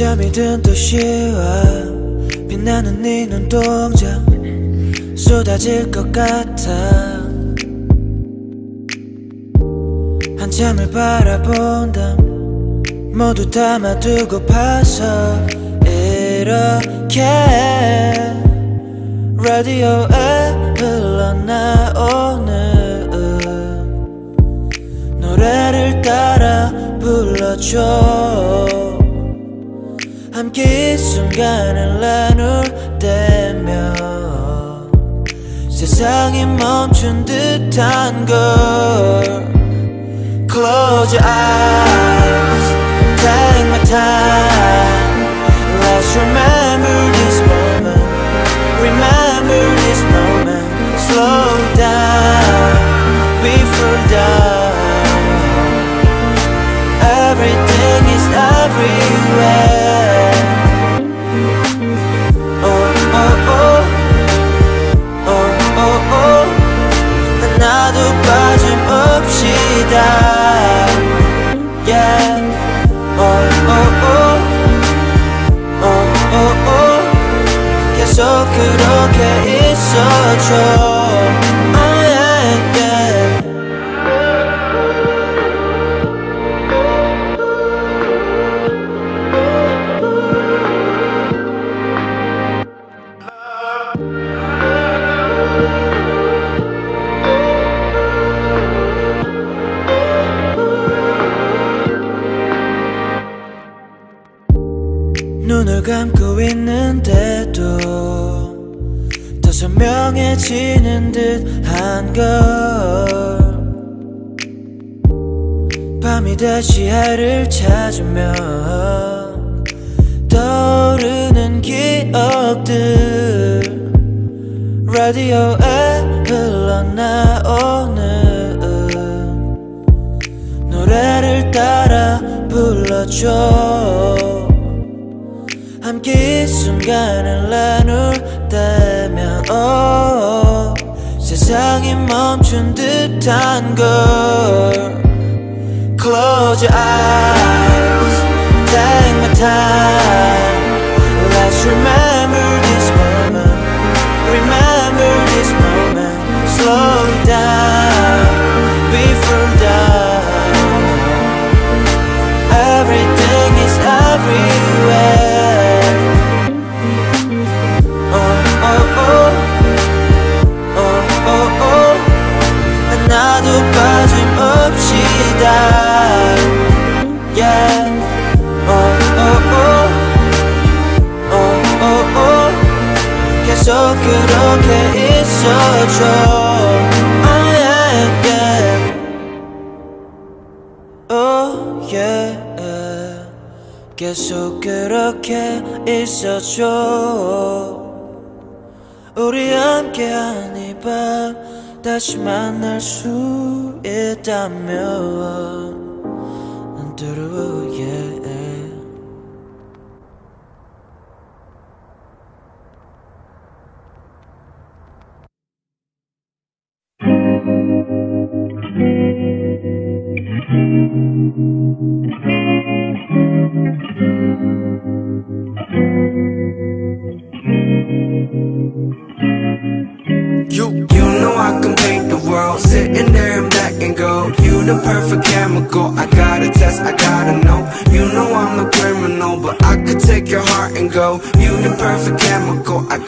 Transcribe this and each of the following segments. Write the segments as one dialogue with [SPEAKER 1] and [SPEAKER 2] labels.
[SPEAKER 1] 밤이 든 도시와 빛나는 네 눈동자 쏟아질 것 같아. 한참을 바라본다. 모두 담아두고 봐서 이렇게 라디오에 흘러나오는 노래를 따라 불러줘 함께 이 순간을 나눌 때면 세상이 멈춘 듯한 걸 Close your eyes Take my time Let's remember this moment Remember this moment Slow down Before dawn Everything is everywhere 나도 빠짐없이 다 Oh, oh, oh Oh, oh, oh 계속 그렇게 있어줘 감고 있는데도 더 선명해지는 듯한 걸. 밤이 다시 해를 찾으면 떠오르는 기억들. 라디오에 흘러나오는 노래를 따라 불러줘 함께 이 순간을 나눌 때면 oh, 세상이 멈춘 듯한 걸 Close your eyes Take my time Let's remember this moment Remember this moment Slow it down Before dawn Everything is everywhere 나도 빠짐없이 Oh, oh, oh Oh, oh, oh 계속 그렇게 있어줘 Oh, Oh, 계속 그렇게 있어줘 우리 함께한 이 밤 다시 만날 수 있다면 두루 yeah.
[SPEAKER 2] You, the perfect chemical. I gotta test, I gotta know. You know I'm a criminal But I could take your heart and go. You the perfect chemical. I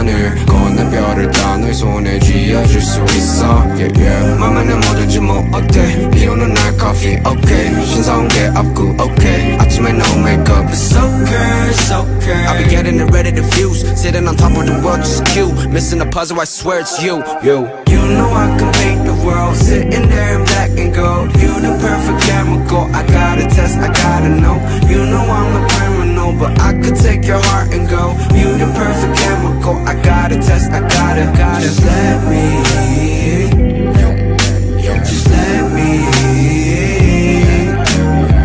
[SPEAKER 2] 하늘 건너 별을 다 너의 손에 쥐어줄 수 있어 yeah, yeah. 맘에는 뭐든지 뭐 어때 비 오는 날 커피 okay 신사온 게 없고 okay 아침에 no makeup it's okay it's okay I'll be getting it ready to fuse sitting on top of the world just cute missing a puzzle I swear it's you you you know I can paint the world sitting there in black and gold you the perfect chemical I gotta test I gotta know you know I'm a criminal but I could take your heart and go. You the perfect chemical. I gotta gotta test, I gotta, gotta
[SPEAKER 1] Just let me. Just let me.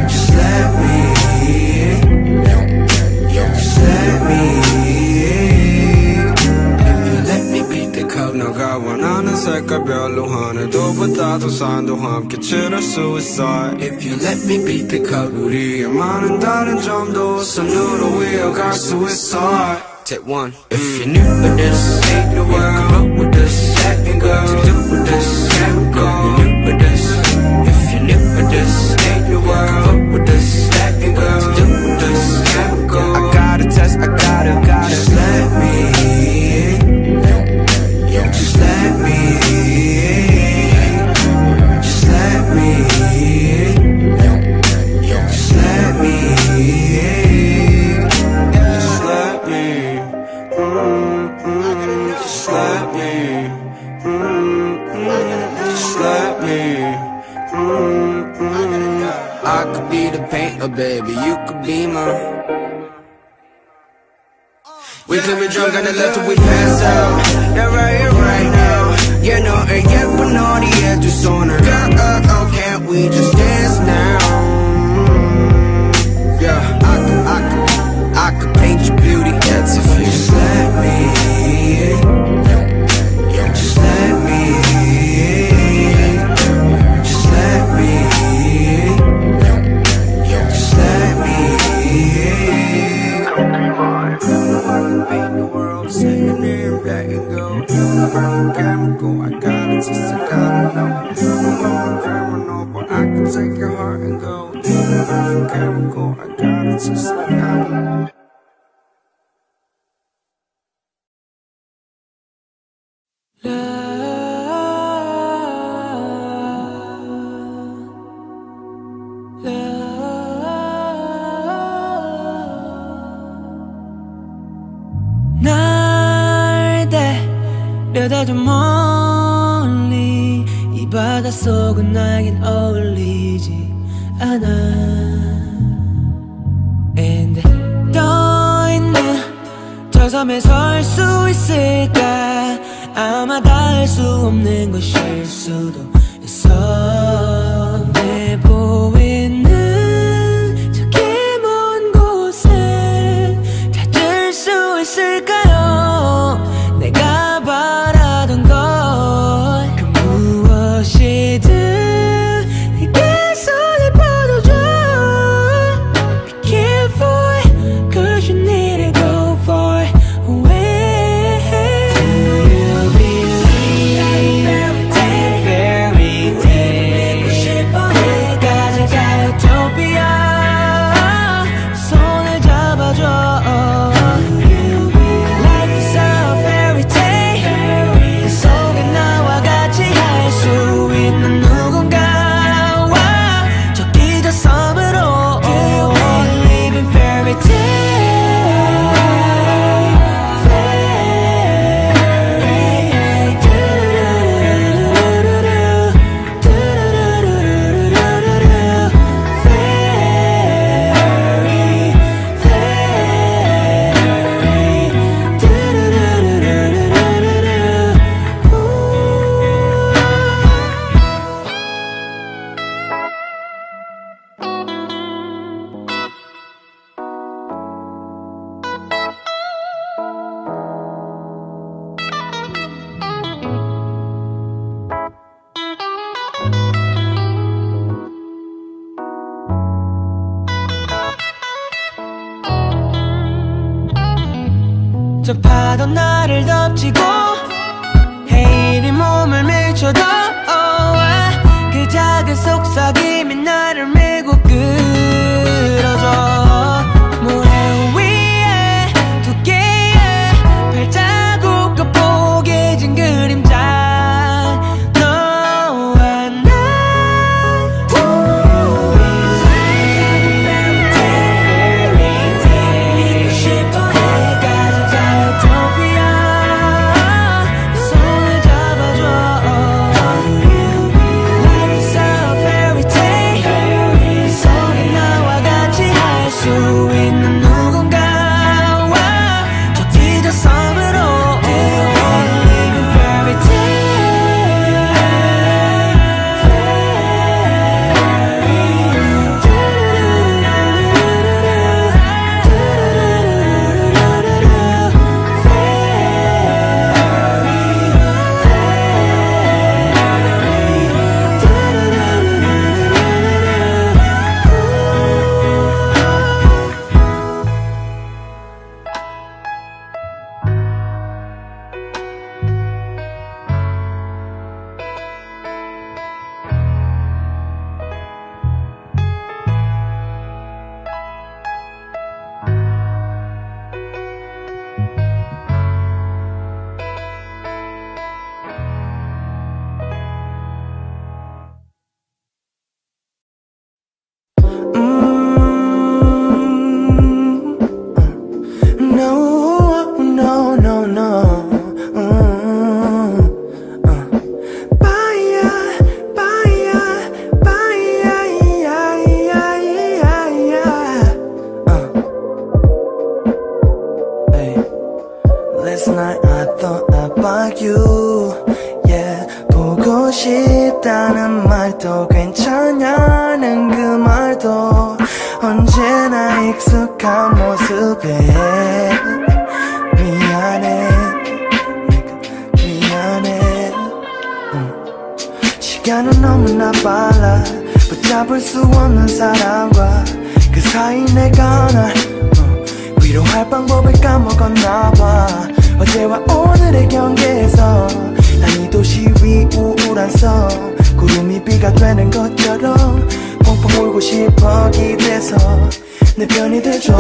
[SPEAKER 1] Just let me. Just let me
[SPEAKER 2] 색깔별로 하늘도보다도 산도 함께 치를 수 있어
[SPEAKER 1] If you let me beat the cup
[SPEAKER 2] 우리의 많은 다른 점도 선으로 이어갈 수 있어 Take one
[SPEAKER 1] If you're new with this, ain't the world Come up with this, let me go To do with this, can
[SPEAKER 2] Could drunk on the left we pass out. Yeah, right here, right now. Yeah, no, and yet we're not here to sonar Girl, uh, oh, can't we just dance Perfect chemical, I got it, just I gotta know I'm a criminal, but I can take your heart and go Perfect chemical, I got it, just I gotta know
[SPEAKER 1] 나긴 어울리지 않아. And 떠있는 저 섬에 설 수 있을까? 아마 닿을 수 없는 것일 수도
[SPEAKER 3] 성 구름이 비가 되는 것처럼 펑펑 울고 싶어 기대서 내 편이 돼줘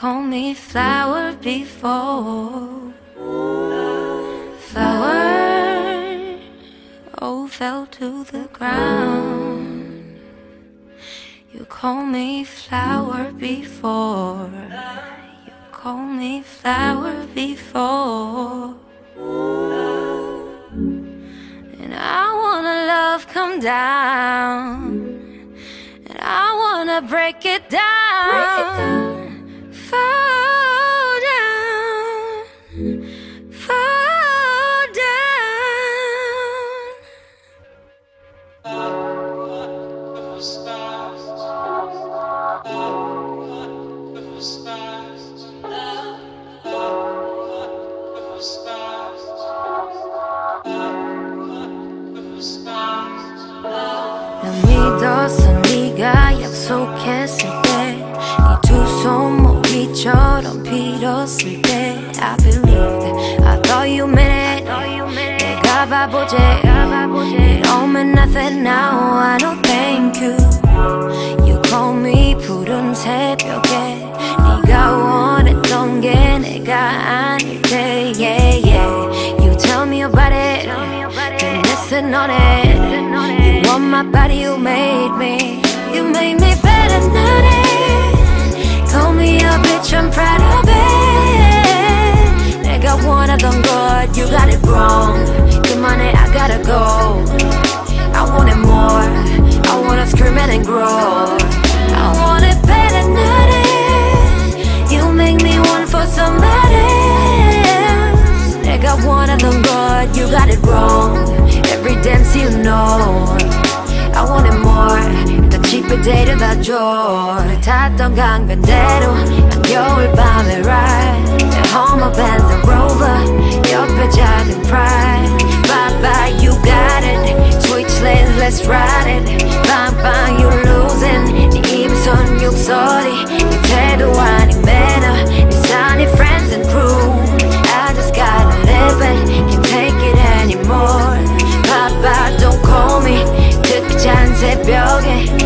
[SPEAKER 4] Called me flower before. Flower, oh, fell to the ground. You call me flower before. You call me flower before. And I wanna love come down. And I wanna break it down. Down. Fall down. 난 믿었어 네가 약속했을 때 네 두 손목 이처럼 빌었을 때 I believed it I thought you meant it 내가 바보지 It all meant nothing now I know thank you You call me 푸른 새벽에 네가 원했던 게 내가 아닐 때 yeah yeah You tell me about it Been missing on it You want my body, you made me You made me better than it Told me a bitch I'm proud of it. They got one of them, 것 You got it wrong. 그만해 I gotta go. I want it more. I wanna scream it and grow. I want it better than it You make me want for somebody They got one of them, 것 You got it wrong. Every dance you know. I want it more 일단 집에 데려다 줘. 탔던 강변대로 한겨울 밤에 ride. 내 Hummer Benz and Rover. 옆에 작은 Pride. Bye bye, you got it. Switch lanes, let's ride it. Bang bang, you losing. 네 입손 육소리. 네 태도 아닌 매너. 네 sunny friends and crew. I just gotta live it. Can't take it anymore. Bye bye, don't call me. 듣기 전 새벽에 탁하게 늦었지.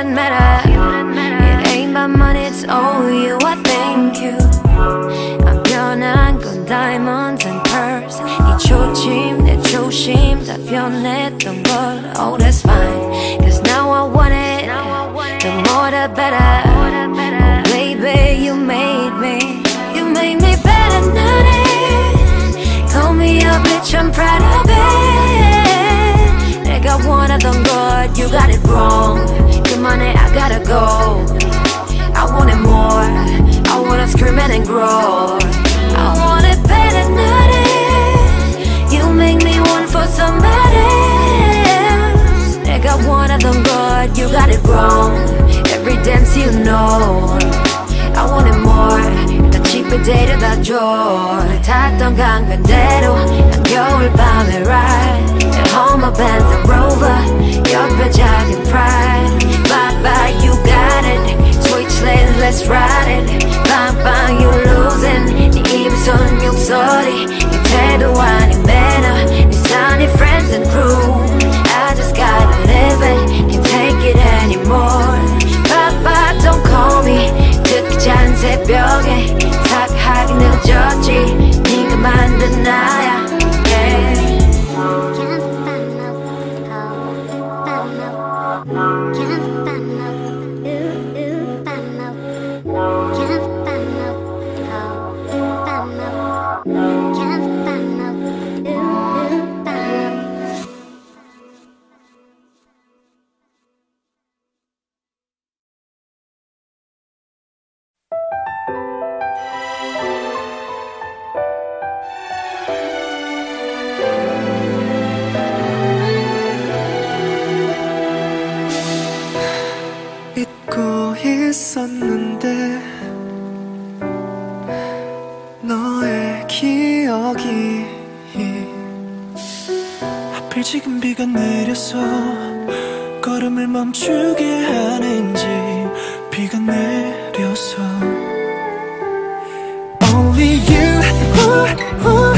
[SPEAKER 4] It's you that matter It ain't my money it's all you I thank you 안 변한 건 diamonds and pearls 네 초심 내 초심 다 변했던 걸 Oh that's fine Cause now I want it The more the better Oh baby you made me You made me better than it Call me a bitch I'm proud of it 내가 원하던 것 You got it wrong 그만해 I gotta go I want it more I wanna scream and grow I want it better than it You make me want for somebody else 내가 원하던 것 You got it wrong Every dance you know I want it more 일단 집에 데려다 줘 탔던 강변대로 한겨울 밤에 ride 내 Hummer Benz and Rover 옆에 작은 Pride Bye bye you got it Switch lanes let's ride it Bang bang you losing 네 입손 욕소리 네 태도 아닌 매너 네 sunny friends and crew I just gotta live it Can't take it anymore Bye bye don't call me 듣기 전 새벽에 탁하게 늦었지 네가 만든 나야 yeah.
[SPEAKER 5] 있었는데 너의 기억이 하필 지금 비가 내려서 걸음을 멈추게 하는지 비가 내려서 Only you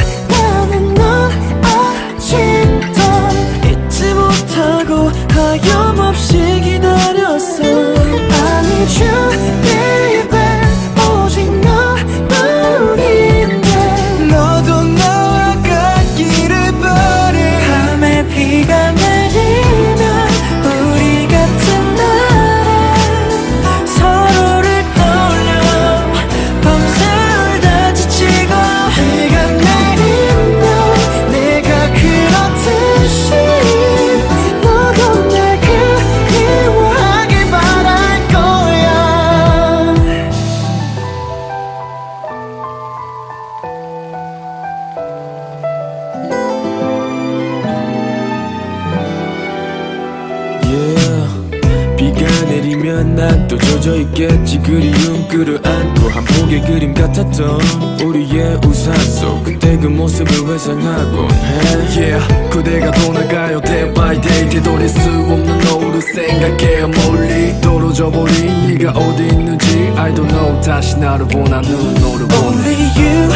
[SPEAKER 6] 그리움 끌어안고 한 폭의 그림 같았던 우리의 우산 속 그때 그 모습을 회상하곤 해. Yeah, 그대가 돌아가요 day by day 되돌릴 수 없는 너를 생각해. 멀리 떨어져버린 네가 어디 있는지 I don't know. 다시 나를 보나 눈으로 보나
[SPEAKER 5] Only you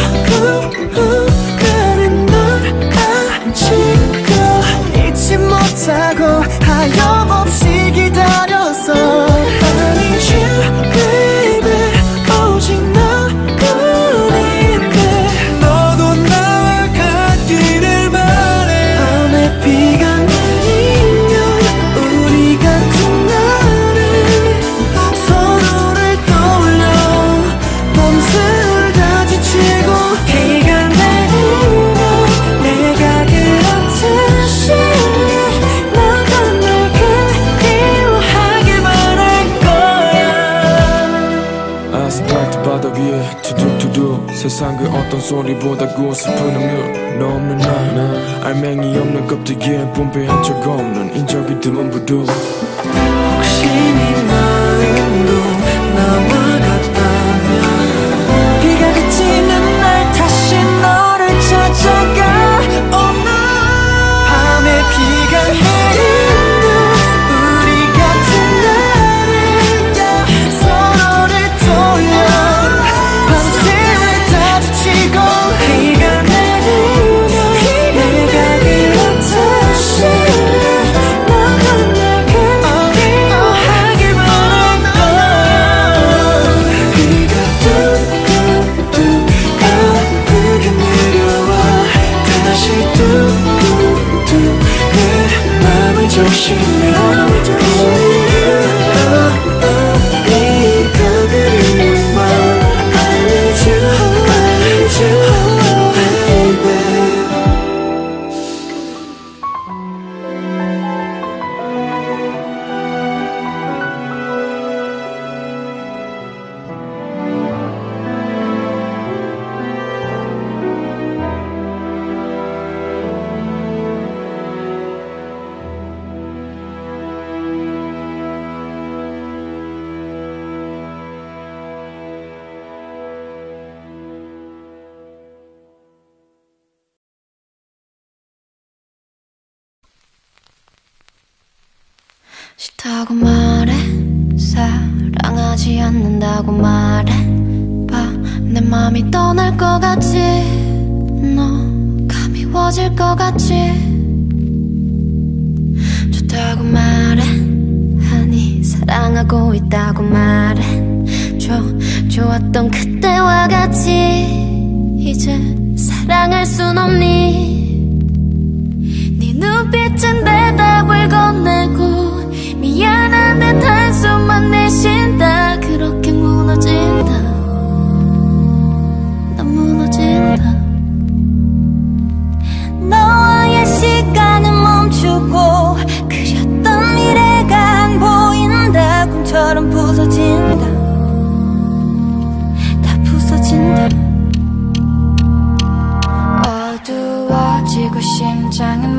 [SPEAKER 5] 잊지 못하고 하염없이 기다려서. I need you
[SPEAKER 6] 소리보다 고슬픈 음률. 너 없는 날 알맹이 없는 껍데기에 분배한 적 없는 인적이 드문 부두.
[SPEAKER 5] 혹시 네
[SPEAKER 4] 떠날 것 같지 너가 미워질 것 같지 좋다고 말해 아니 사랑하고 있다고 말해. 좋 좋았던 그때와 같이 이제 사랑할 순 없니? 네 눈빛은 대답을 건네고 미안한 듯 한숨만 내쉰다. 그렇게 무너진다.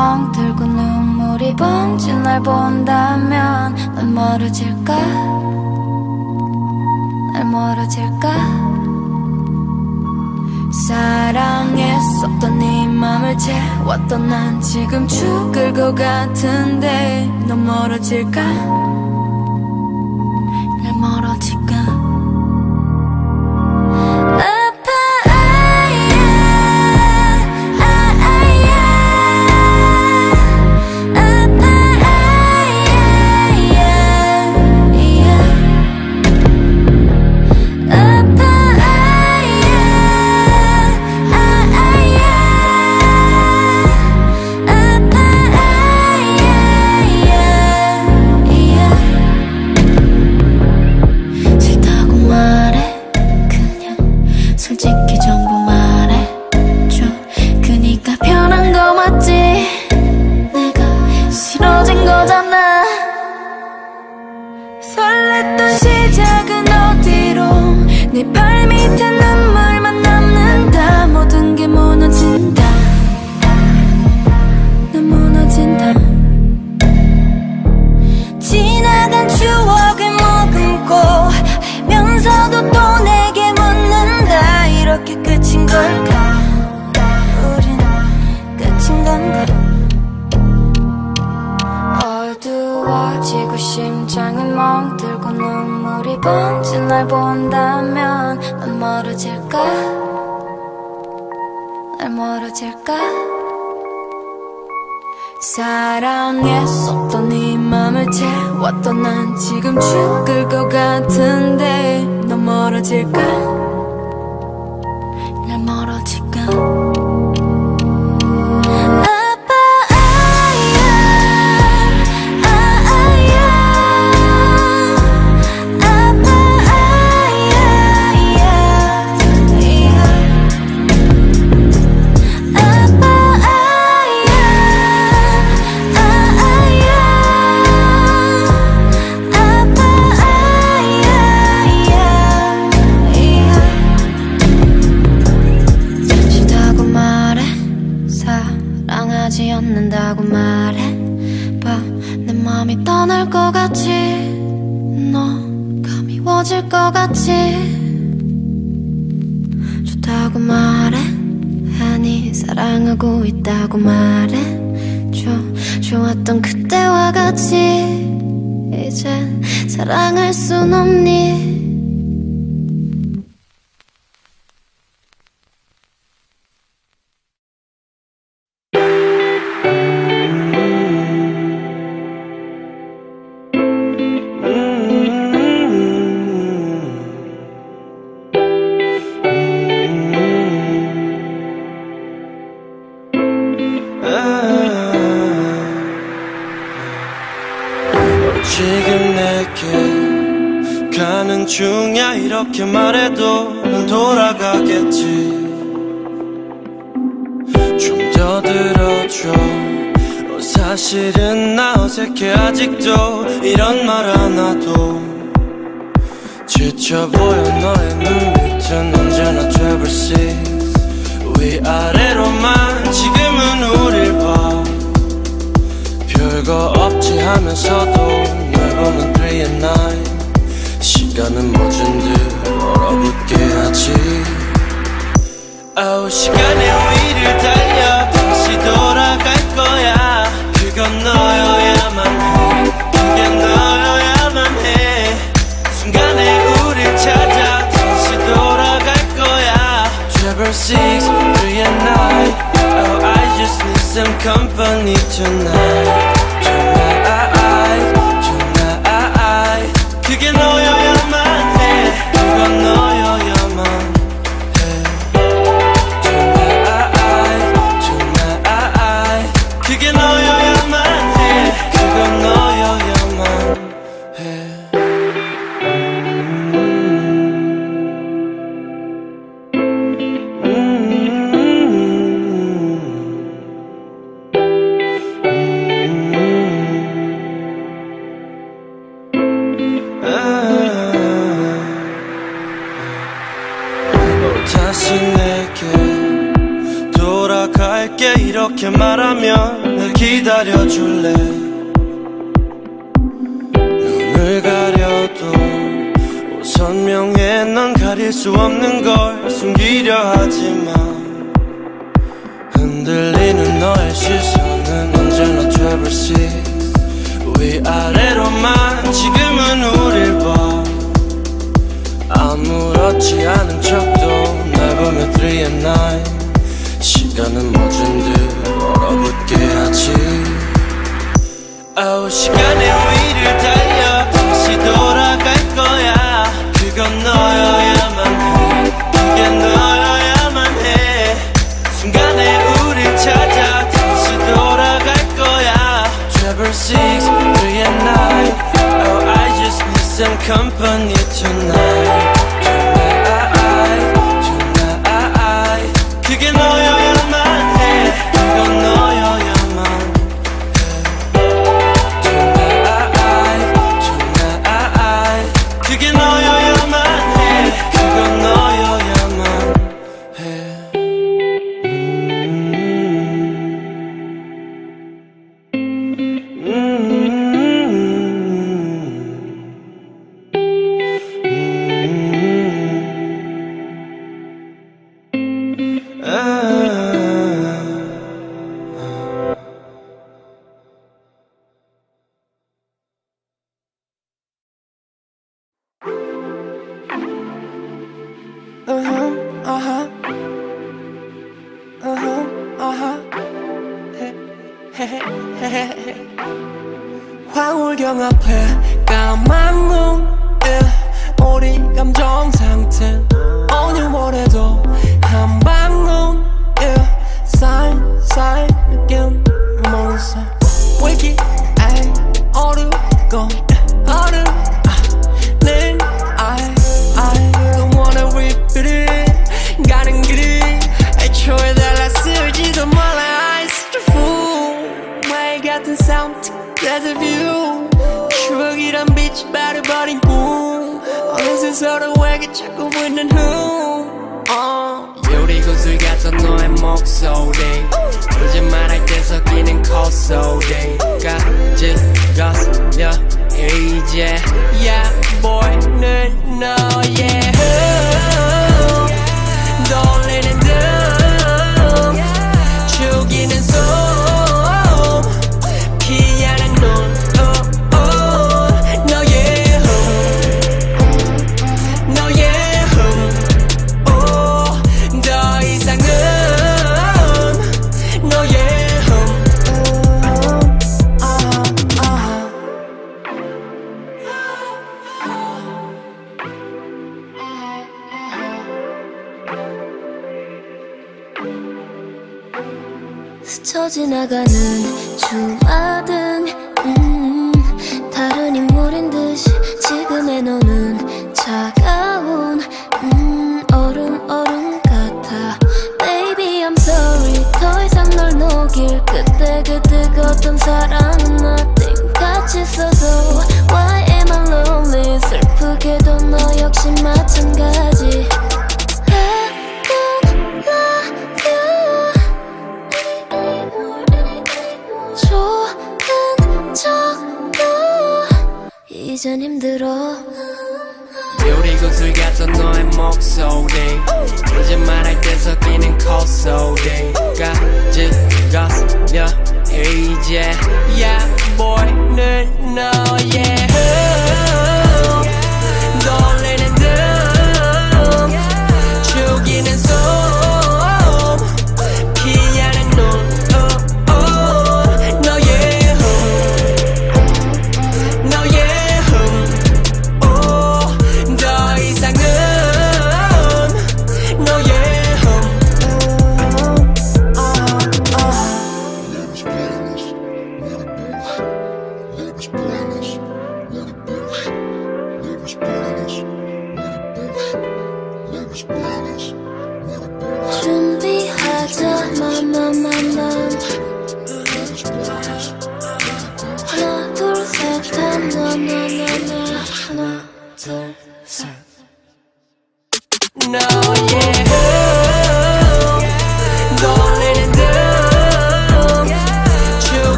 [SPEAKER 4] 멍 들고 눈물이 번진 날 본다면 날 멀어질까? 날 멀어질까? 사랑했었던 네 맘을 채웠던 난 지금 죽을 것 같은데 넌 멀어질까? 지금 내게 가는
[SPEAKER 7] 중이야. 이렇게 말해도 난 돌아가겠지. 좀 더 들어줘. 어, 사실은 나 어색해. 아직도 이런 말 하나도 지쳐 보여. 너의 눈밑은 언제나 트래블 시 위아래로만 지금은 우릴 봐. 별거 없지 하면서도 널 보면 3 and 9 시간은 멎은 듯 얼어붙게 하지 아우 시간의 위를 달려 다시 돌아갈 거야. 그건 너여야만 해. 그게 너여야만 해. 순간에 우릴 찾아 다시 돌아갈 거야. Travel 6, 3 and 9 Oh I just need some company Tonight, you know you're, you're my. 기다려줄래? 눈을 가려도 오, 선명해 넌 가릴 수 없는 걸 숨기려 하지만
[SPEAKER 8] 같은 sound There's a view 추억이란 빛이 바래버린 꿈 어느새 서로에게 자꾸 보이는 흠 uh. 유리구슬 같던 너의 목소리 이제 말할 때 섞이는 콧소리가 지거슬려 이제 약보이는 너의 흠
[SPEAKER 4] 지나가는 주마등 음, 다른 인물인 듯이 지금의 너는 차가운 음, 얼음 얼음 같아. Baby I'm sorry. 더 이상 널 녹일 그때 그 뜨거웠던 사랑은 nothing 같이 써도 Why am I lonely? 슬프게도 너 역시 마찬가지 이젠 힘들어.
[SPEAKER 8] 유리구슬 같던 너의 목소리. 이제 말할 때 섞이는 콧소리가 지거슬려 이제 약보이는 너의 흠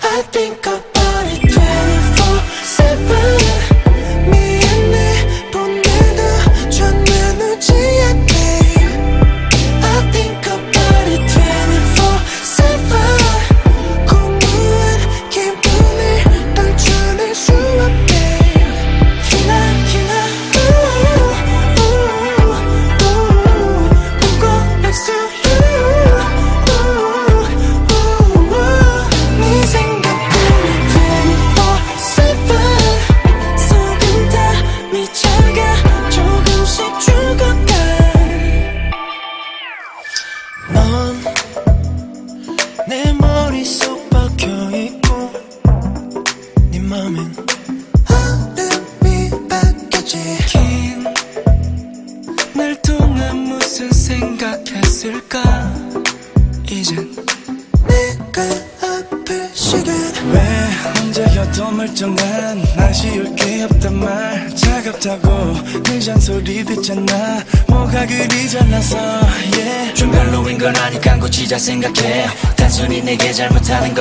[SPEAKER 5] I think I'll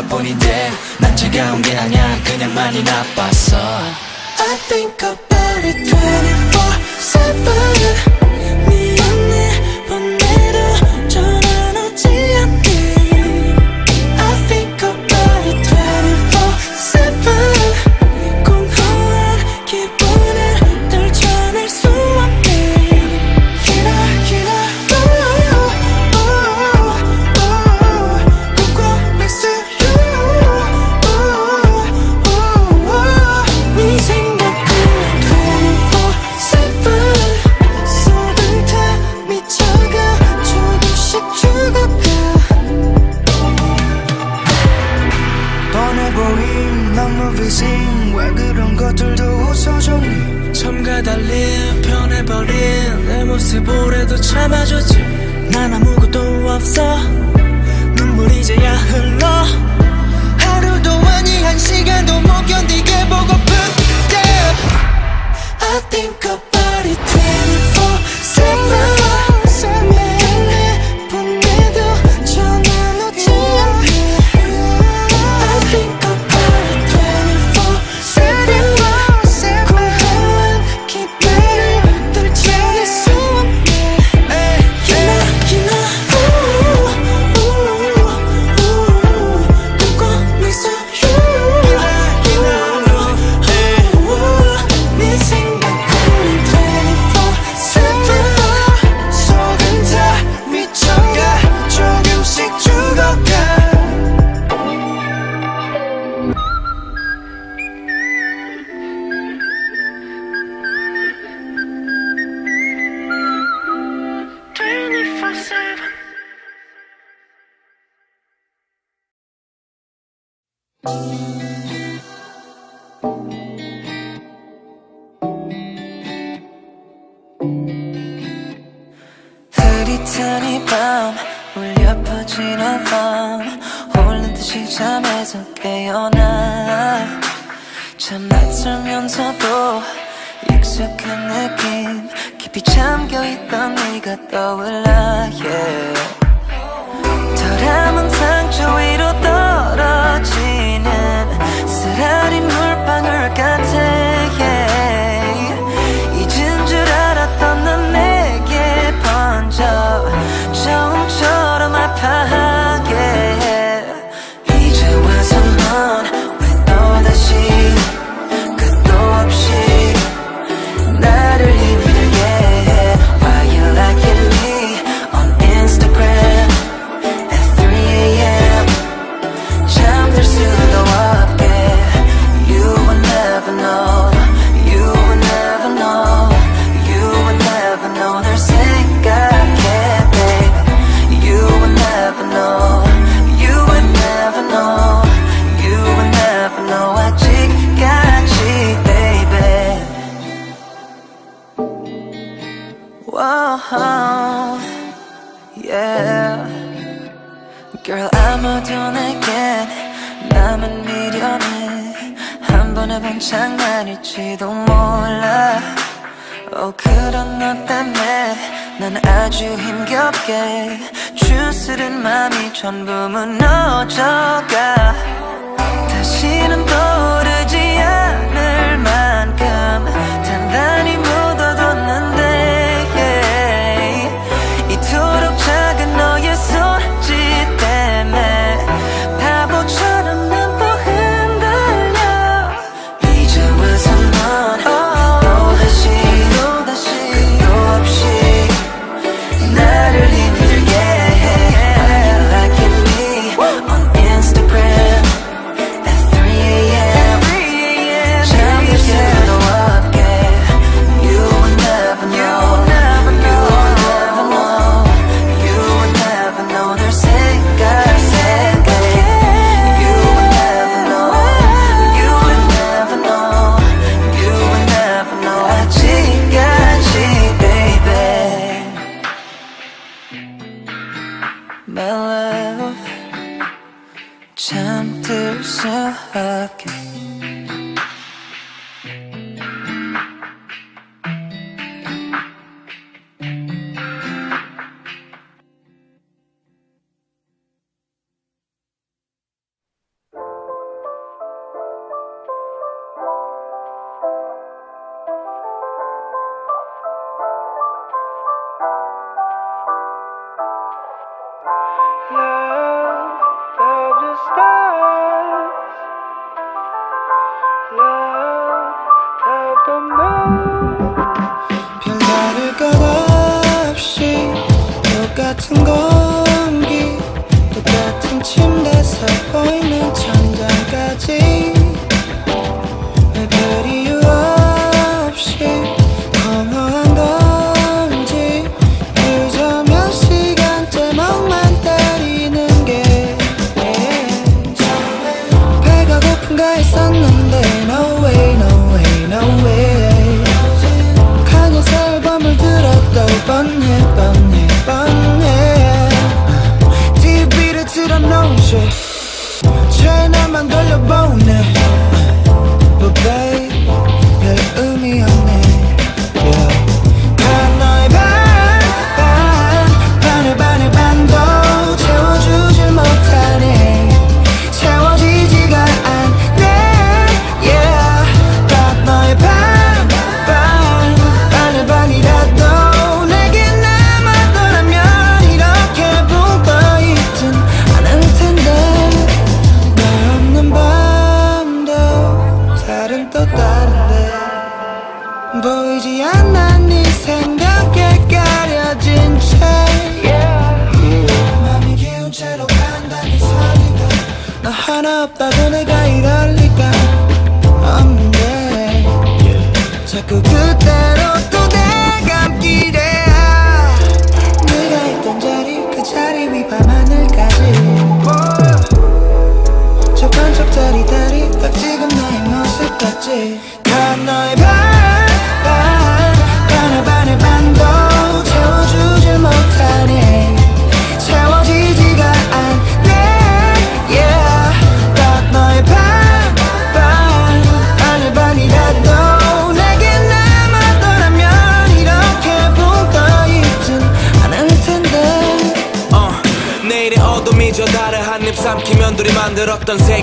[SPEAKER 5] 것뿐인데 난 차가운 게 아냐 그냥 많이 나빴어
[SPEAKER 3] 서비싱 왜 그런 것들도 웃어줬니? 섬과 달리 변해버린 내 모습 오래도 참아줬지. 난 아무것도 없어. 눈물 이제야 흘러. 하루도 아니 한 시간도 못 견디게 보고픈 때
[SPEAKER 1] I think about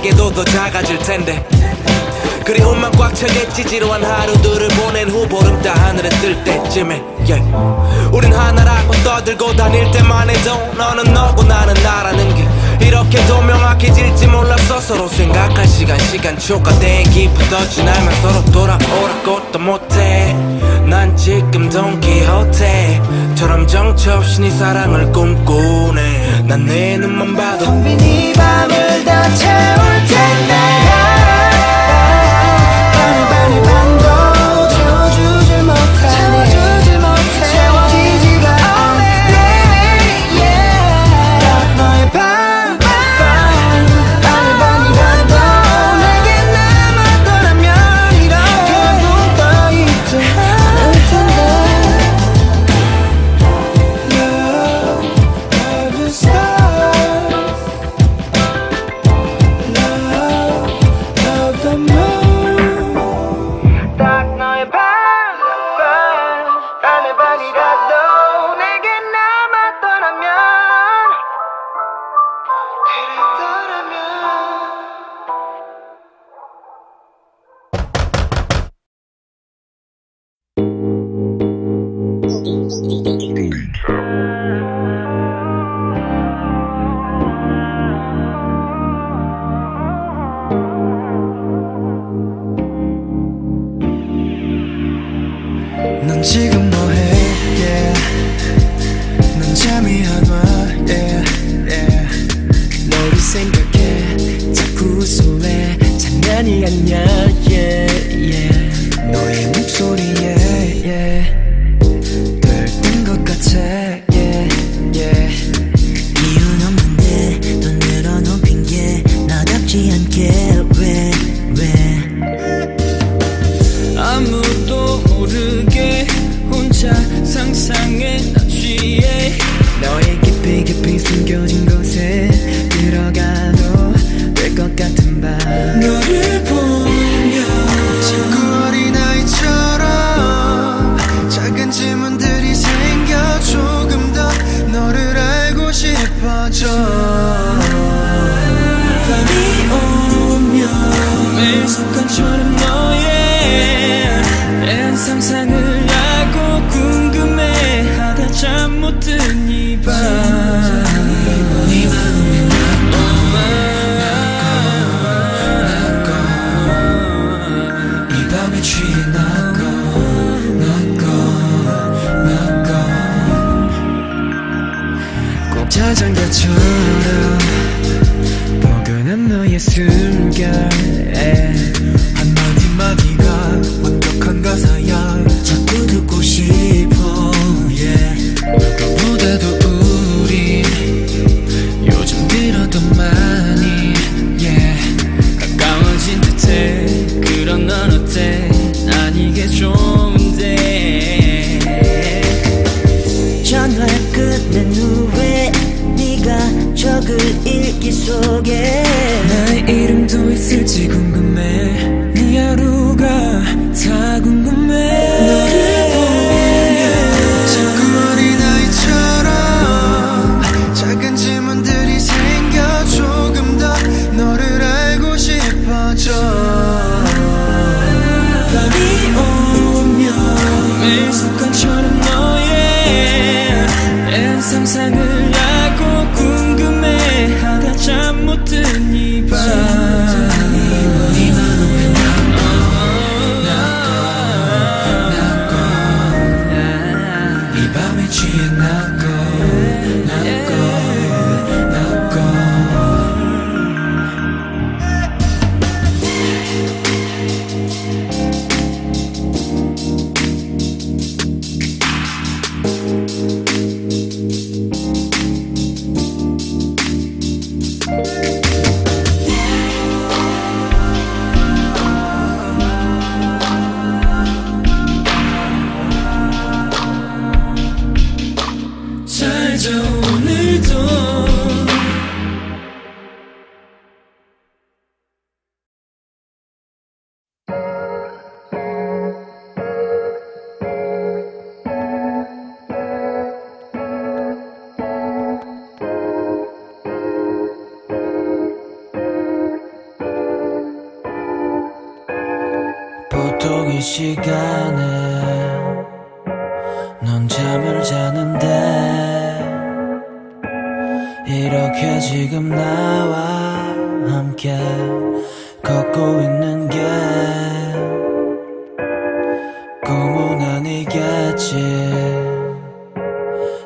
[SPEAKER 9] 세계도 더 작아질 텐데. 그리움만 꽉 차겠지 지루한 하루들을 보낸 후 보름 따 하늘에 뜰 때쯤에 yeah. 우린 하나라고 떠들고 다닐 때만 해도 너는 너고 나는 나라는 게 이렇게도 명확해질지 몰랐어 서로 생각할 시간 시간 초과된 기쁘던 지나면 서로 돌아오라 것도 못해. 난 지금 돈키호테처럼 정처 없이 네 사랑을 꿈꾸네. 난내 눈만 봐도
[SPEAKER 10] 텅빈이 밤을 다 채울 테 Di 滴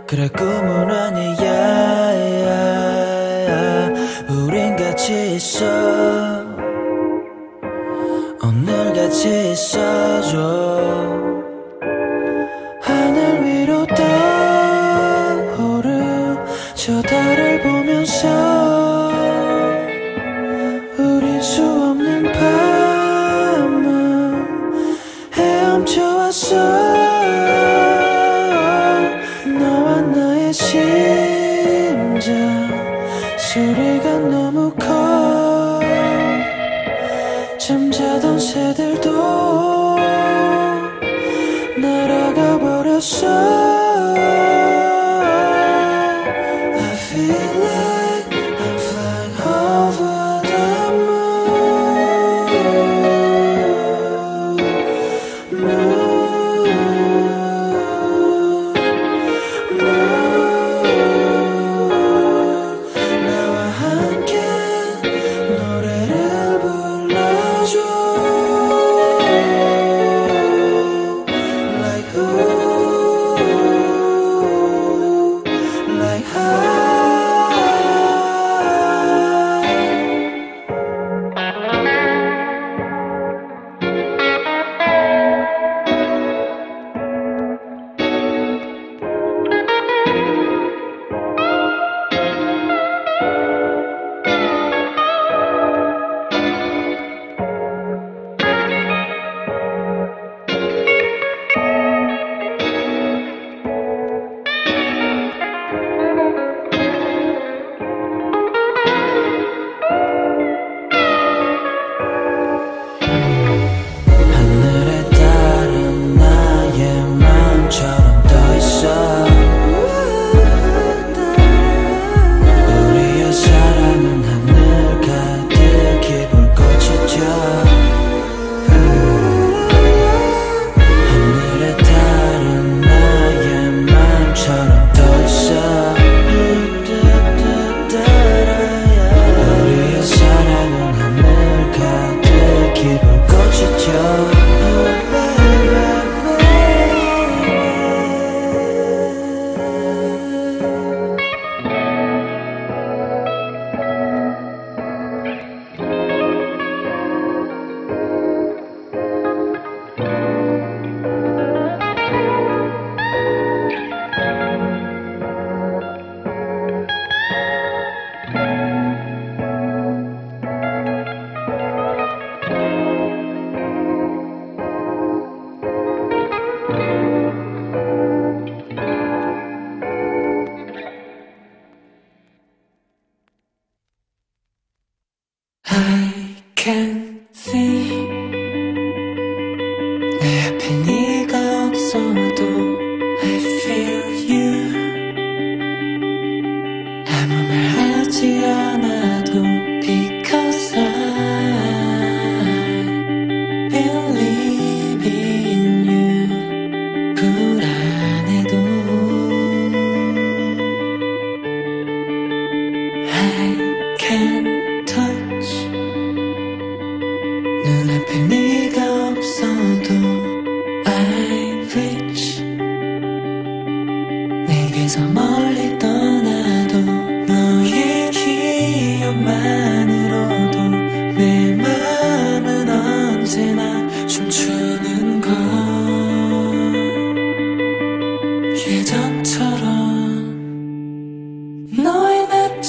[SPEAKER 5] 그래 꿈은 아니야. 우린 같이 있어. 어, 오늘 같이 있어줘.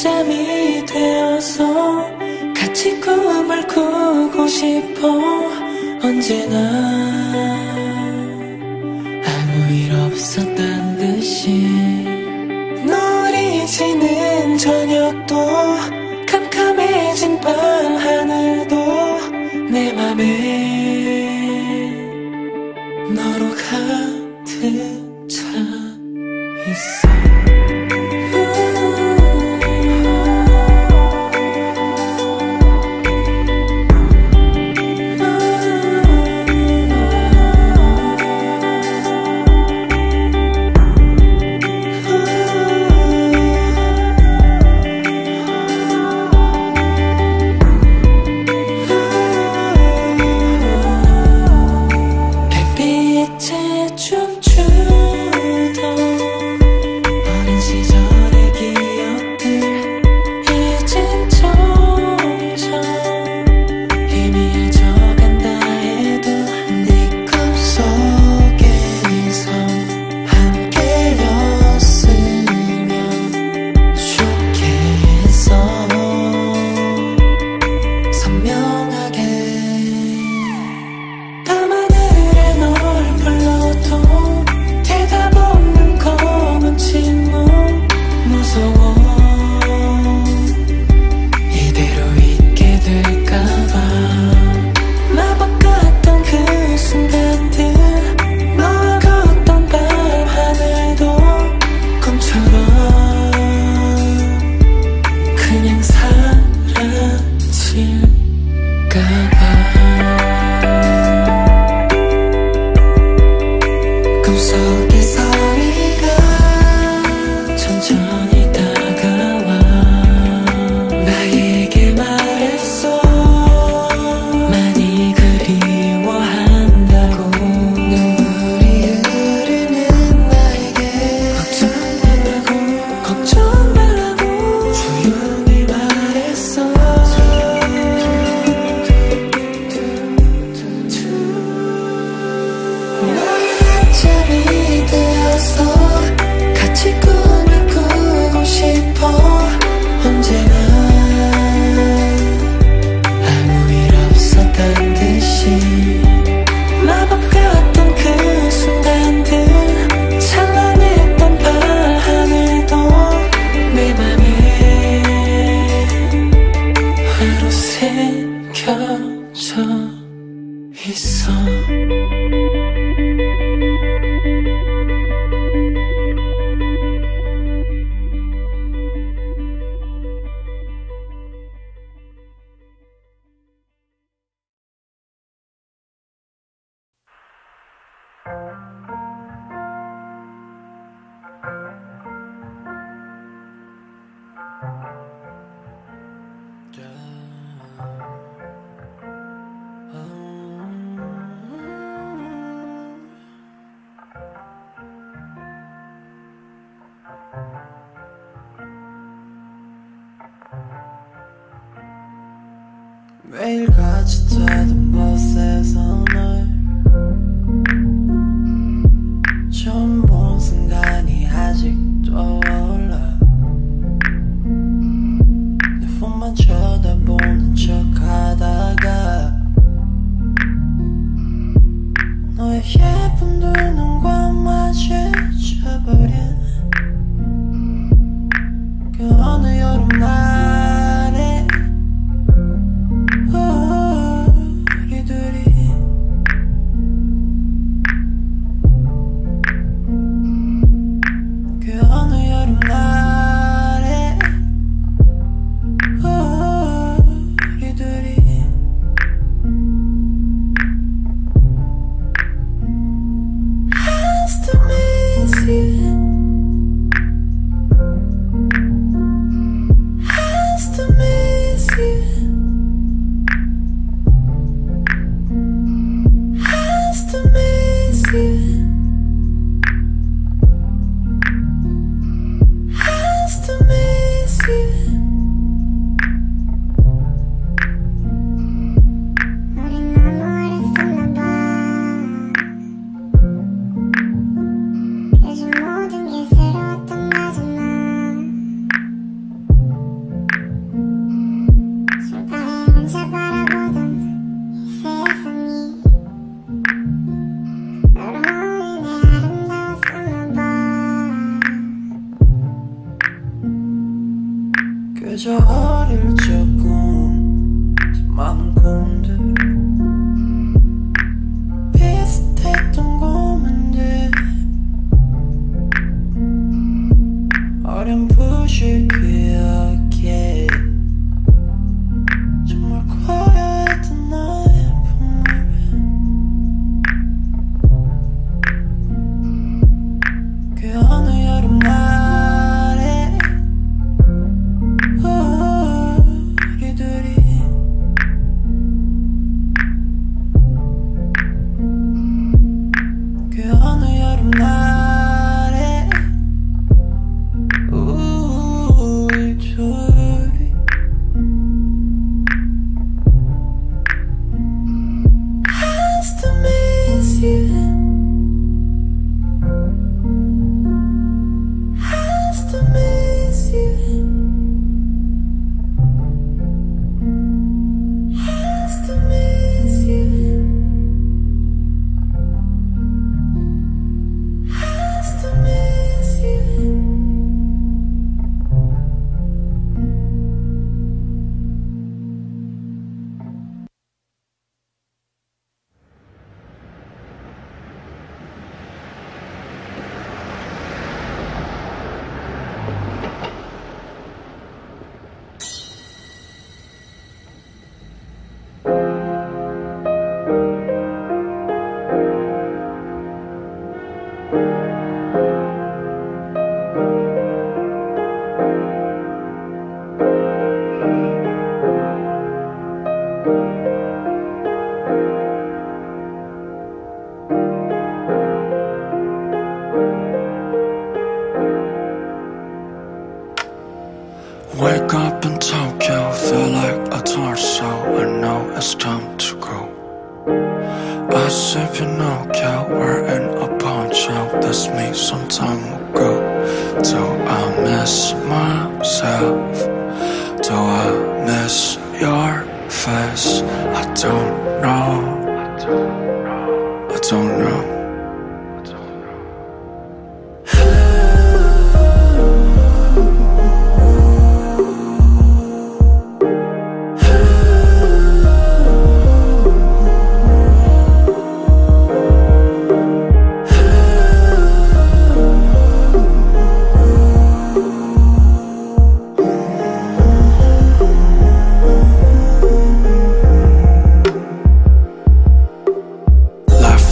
[SPEAKER 10] 잠이 되어서 같이 꿈을 꾸고 싶어. 언제나 아무 일 없었다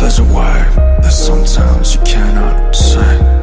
[SPEAKER 6] there's a
[SPEAKER 11] way that sometimes you cannot say.